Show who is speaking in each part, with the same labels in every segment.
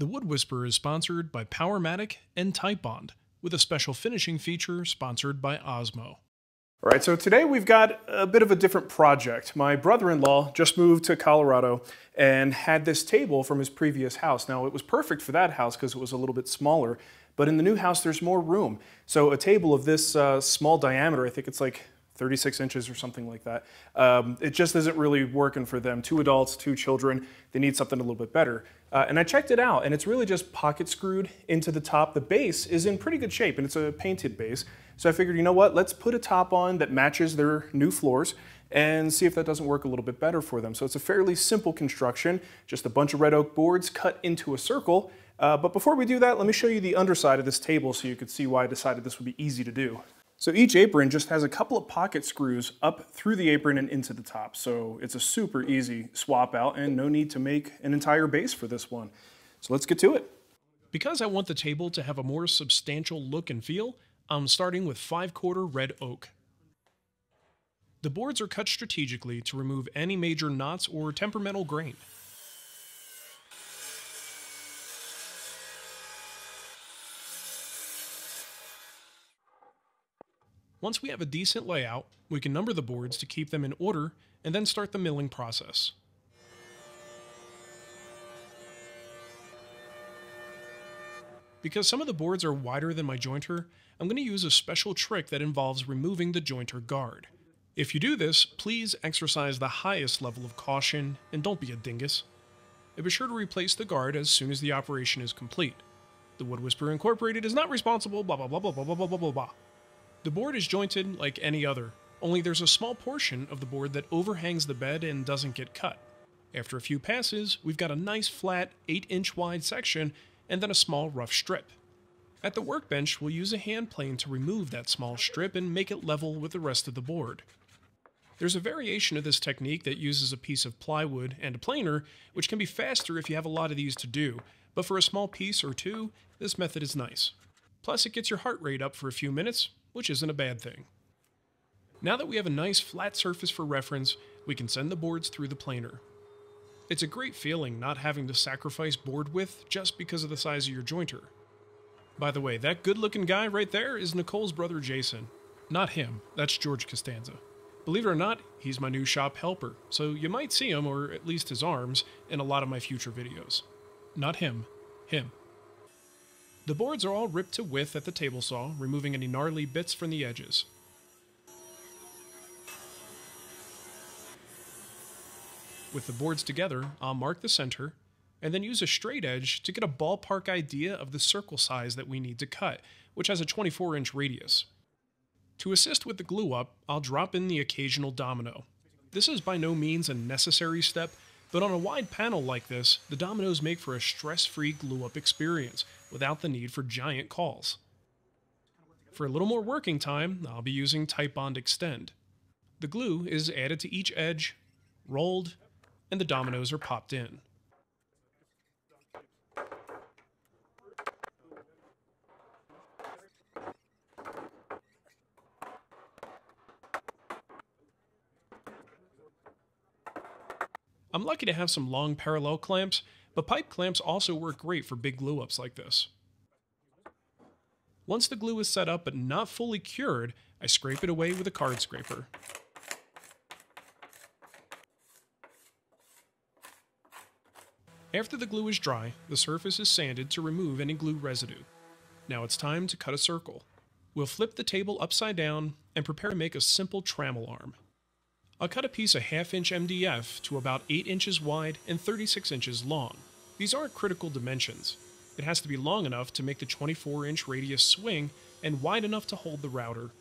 Speaker 1: The Wood Whisperer is sponsored by Powermatic and Titebond, with a special finishing feature sponsored by Osmo.
Speaker 2: All right, so today we've got a bit of a different project. My brother-in-law just moved to Colorado and had this table from his previous house. Now, it was perfect for that house because it was a little bit smaller, but in the new house, there's more room. So a table of this uh, small diameter, I think it's like 36 inches or something like that. Um, it just isn't really working for them. Two adults, two children, they need something a little bit better. Uh, and I checked it out, and it's really just pocket screwed into the top. The base is in pretty good shape, and it's a painted base. So I figured, you know what, let's put a top on that matches their new floors and see if that doesn't work a little bit better for them. So it's a fairly simple construction, just a bunch of red oak boards cut into a circle. Uh, but before we do that, let me show you the underside of this table so you could see why I decided this would be easy to do. So each apron just has a couple of pocket screws up through the apron and into the top. So it's a super easy swap out and no need to make an entire base for this one. So let's get to it.
Speaker 1: Because I want the table to have a more substantial look and feel, I'm starting with 5 quarter red oak. The boards are cut strategically to remove any major knots or temperamental grain. Once we have a decent layout, we can number the boards to keep them in order and then start the milling process. Because some of the boards are wider than my jointer, I'm going to use a special trick that involves removing the jointer guard. If you do this, please exercise the highest level of caution and don't be a dingus. And be sure to replace the guard as soon as the operation is complete. The Wood Whisperer Incorporated is not responsible, blah blah blah blah blah blah blah blah blah. The board is jointed like any other, only there's a small portion of the board that overhangs the bed and doesn't get cut. After a few passes, we've got a nice flat 8 inch wide section and then a small rough strip. At the workbench, we'll use a hand plane to remove that small strip and make it level with the rest of the board. There's a variation of this technique that uses a piece of plywood and a planer, which can be faster if you have a lot of these to do, but for a small piece or two, this method is nice. Plus, it gets your heart rate up for a few minutes, which isn't a bad thing. Now that we have a nice flat surface for reference, we can send the boards through the planer. It's a great feeling not having to sacrifice board width just because of the size of your jointer. By the way, that good looking guy right there is Nicole's brother Jason. Not him, that's George Costanza. Believe it or not, he's my new shop helper, so you might see him, or at least his arms, in a lot of my future videos. Not him, him. The boards are all ripped to width at the table saw, removing any gnarly bits from the edges. With the boards together, I'll mark the center, and then use a straight edge to get a ballpark idea of the circle size that we need to cut, which has a 24 inch radius. To assist with the glue up, I'll drop in the occasional domino. This is by no means a necessary step, but on a wide panel like this, the dominoes make for a stress-free glue-up experience without the need for giant calls. For a little more working time, I'll be using Titebond Extend. The glue is added to each edge, rolled, and the dominoes are popped in. I'm lucky to have some long parallel clamps, but pipe clamps also work great for big glue ups like this. Once the glue is set up but not fully cured, I scrape it away with a card scraper. After the glue is dry, the surface is sanded to remove any glue residue. Now it's time to cut a circle. We'll flip the table upside down and prepare to make a simple trammel arm. I'll cut a piece of half inch MDF to about 8 inches wide and 36 inches long. These aren't critical dimensions. It has to be long enough to make the 24 inch radius swing and wide enough to hold the router.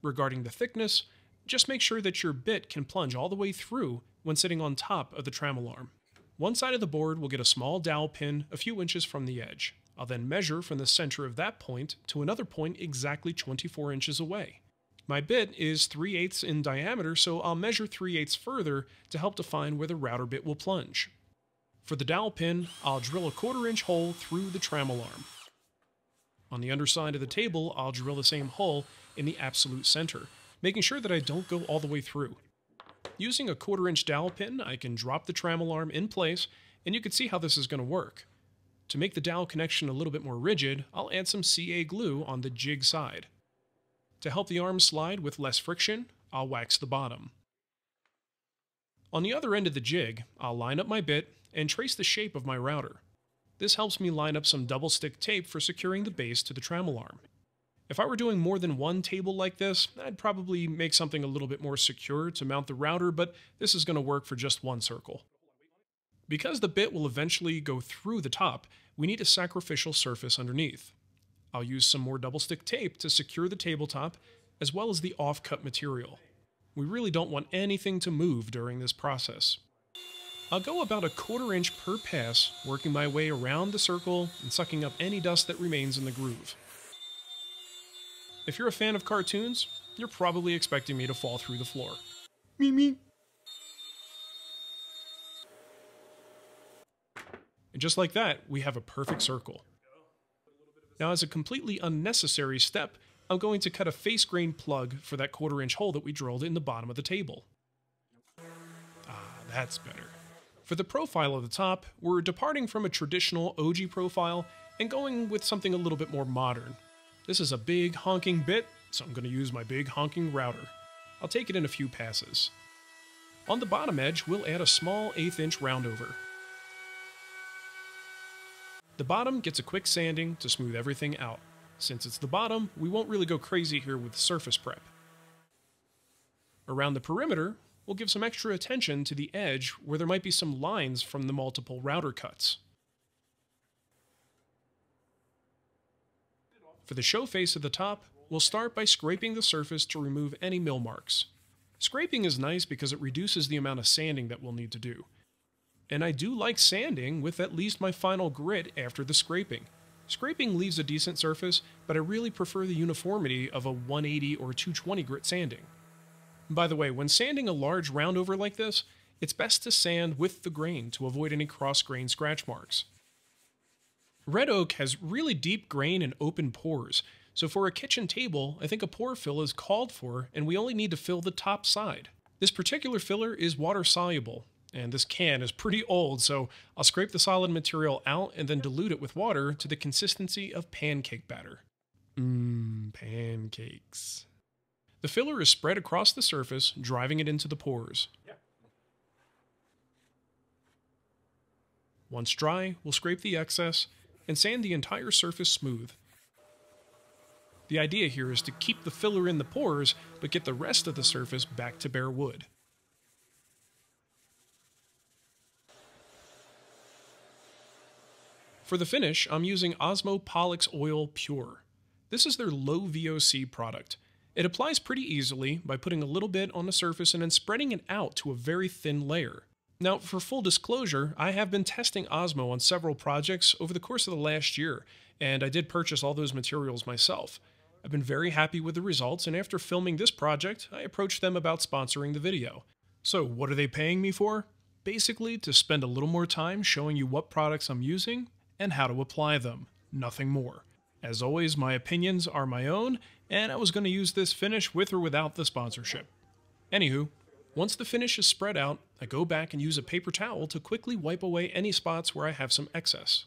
Speaker 1: Regarding the thickness, just make sure that your bit can plunge all the way through when sitting on top of the trammel arm. One side of the board will get a small dowel pin a few inches from the edge. I'll then measure from the center of that point to another point exactly 24 inches away. My bit is 3 eighths in diameter, so I'll measure 3 eighths further to help define where the router bit will plunge. For the dowel pin, I'll drill a quarter inch hole through the trammel arm. On the underside of the table, I'll drill the same hole in the absolute center, making sure that I don't go all the way through. Using a quarter inch dowel pin, I can drop the trammel arm in place, and you can see how this is going to work. To make the dowel connection a little bit more rigid, I'll add some CA glue on the jig side. To help the arm slide with less friction, I'll wax the bottom. On the other end of the jig, I'll line up my bit and trace the shape of my router. This helps me line up some double stick tape for securing the base to the trammel arm. If I were doing more than one table like this, I'd probably make something a little bit more secure to mount the router, but this is going to work for just one circle. Because the bit will eventually go through the top, we need a sacrificial surface underneath. I'll use some more double stick tape to secure the tabletop, as well as the off-cut material. We really don't want anything to move during this process. I'll go about a quarter inch per pass, working my way around the circle and sucking up any dust that remains in the groove. If you're a fan of cartoons, you're probably expecting me to fall through the floor. Me me. And just like that, we have a perfect circle. Now, as a completely unnecessary step, I'm going to cut a face grain plug for that quarter inch hole that we drilled in the bottom of the table. Ah, that's better. For the profile of the top, we're departing from a traditional ogee profile and going with something a little bit more modern. This is a big honking bit, so I'm going to use my big honking router. I'll take it in a few passes. On the bottom edge, we'll add a small eighth inch roundover. The bottom gets a quick sanding to smooth everything out. Since it's the bottom, we won't really go crazy here with surface prep. Around the perimeter, we'll give some extra attention to the edge where there might be some lines from the multiple router cuts. For the show face at the top, we'll start by scraping the surface to remove any mill marks. Scraping is nice because it reduces the amount of sanding that we'll need to do. And I do like sanding with at least my final grit after the scraping. Scraping leaves a decent surface, but I really prefer the uniformity of a 180 or 220 grit sanding. By the way, when sanding a large roundover like this, it's best to sand with the grain to avoid any cross grain scratch marks. Red oak has really deep grain and open pores, so for a kitchen table, I think a pore fill is called for and we only need to fill the top side. This particular filler is water soluble, and this can is pretty old, so I'll scrape the solid material out and then dilute it with water to the consistency of pancake batter. Mmm, pancakes. The filler is spread across the surface, driving it into the pores. Once dry, we'll scrape the excess and sand the entire surface smooth. The idea here is to keep the filler in the pores, but get the rest of the surface back to bare wood. For the finish, I'm using Osmo Polyx Oil Pure. This is their low VOC product. It applies pretty easily by putting a little bit on the surface and then spreading it out to a very thin layer. Now, for full disclosure, I have been testing Osmo on several projects over the course of the last year, and I did purchase all those materials myself. I've been very happy with the results, and after filming this project, I approached them about sponsoring the video. So, what are they paying me for? Basically, to spend a little more time showing you what products I'm using and how to apply them. Nothing more. As always, my opinions are my own, and I was going to use this finish with or without the sponsorship. Anywho, once the finish is spread out, I go back and use a paper towel to quickly wipe away any spots where I have some excess.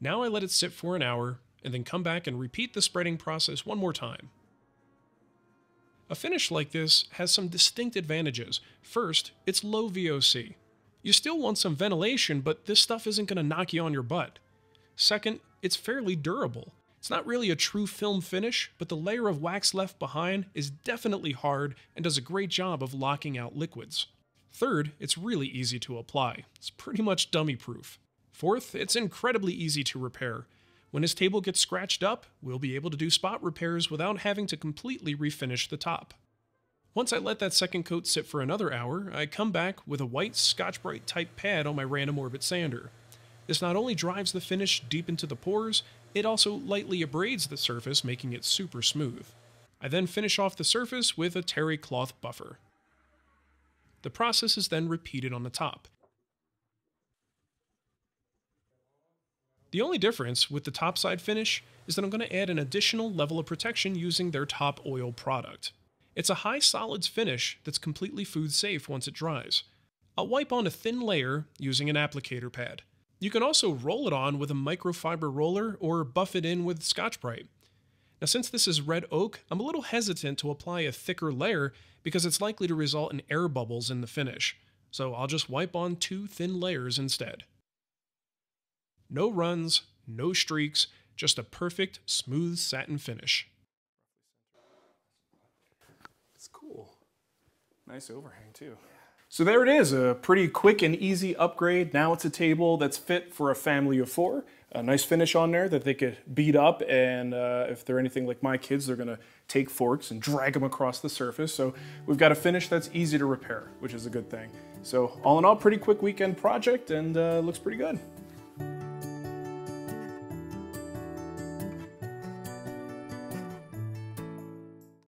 Speaker 1: Now I let it sit for an hour, and then come back and repeat the spreading process one more time. A finish like this has some distinct advantages. First, it's low VOC. You still want some ventilation, but this stuff isn't going to knock you on your butt. Second, it's fairly durable. It's not really a true film finish, but the layer of wax left behind is definitely hard and does a great job of locking out liquids. Third, it's really easy to apply. It's pretty much dummy proof. Fourth, it's incredibly easy to repair. When his table gets scratched up, we'll be able to do spot repairs without having to completely refinish the top. Once I let that second coat sit for another hour, I come back with a white Scotch-Brite type pad on my random orbit sander. This not only drives the finish deep into the pores, it also lightly abrades the surface, making it super smooth. I then finish off the surface with a terry cloth buffer. The process is then repeated on the top. The only difference with the topside finish is that I'm going to add an additional level of protection using their top oil product. It's a high solids finish that's completely food safe once it dries. I'll wipe on a thin layer using an applicator pad. You can also roll it on with a microfiber roller or buff it in with Scotch-Brite. Now since this is red oak, I'm a little hesitant to apply a thicker layer because it's likely to result in air bubbles in the finish, so I'll just wipe on two thin layers instead. No runs, no streaks, just a perfect, smooth satin finish.
Speaker 2: It's cool. Nice overhang too. So there it is, a pretty quick and easy upgrade. Now it's a table that's fit for a family of four. A nice finish on there that they could beat up, and uh, if they're anything like my kids, they're gonna take forks and drag them across the surface. So we've got a finish that's easy to repair, which is a good thing. So all in all, pretty quick weekend project and uh, looks pretty good.